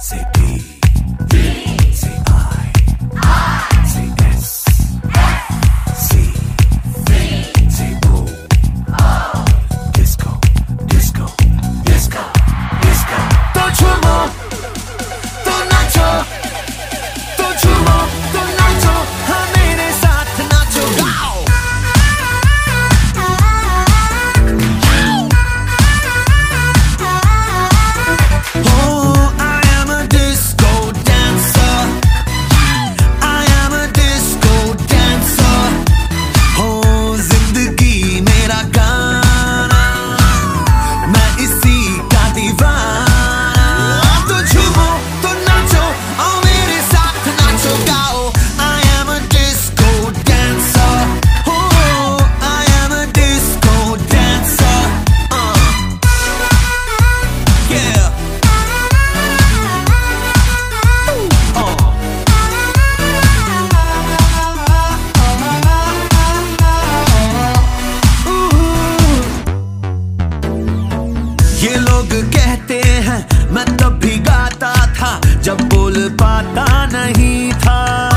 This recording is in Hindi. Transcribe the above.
Say. ये लोग कहते हैं मैं तब भी गाता था जब बोल पाता नहीं था।